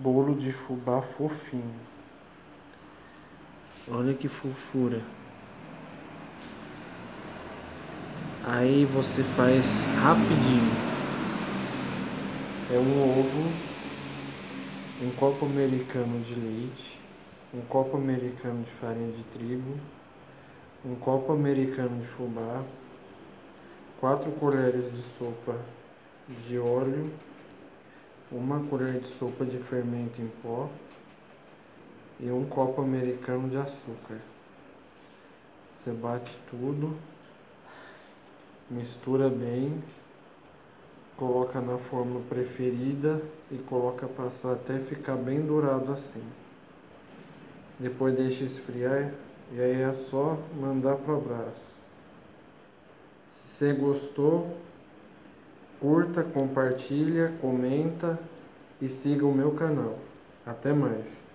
Bolo de fubá fofinho. Olha que fofura. Aí você faz rapidinho. É um ovo, um copo americano de leite, um copo americano de farinha de trigo, um copo americano de fubá, quatro colheres de sopa de óleo, uma colher de sopa de fermento em pó e um copo americano de açúcar. Você bate tudo, mistura bem, coloca na forma preferida e coloca passar até ficar bem dourado assim. Depois deixa esfriar e aí é só mandar para o abraço. Se você gostou, curta, compartilha, comenta e siga o meu canal. Até mais!